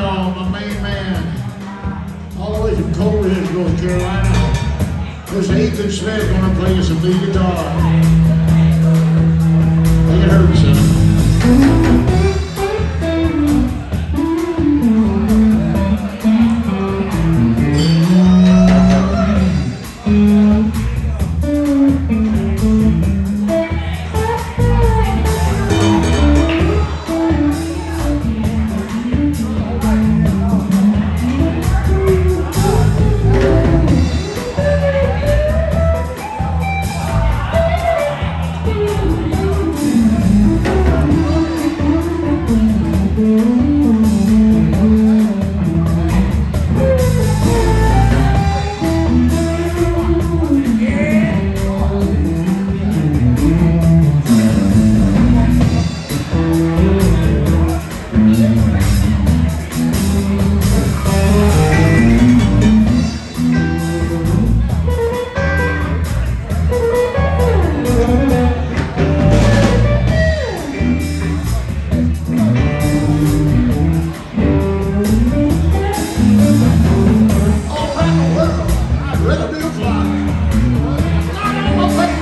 Dale, my main man, all the way from Coleridge, North Carolina. There's Ethan Smith going to play us some lead guitar. 拉倒吧！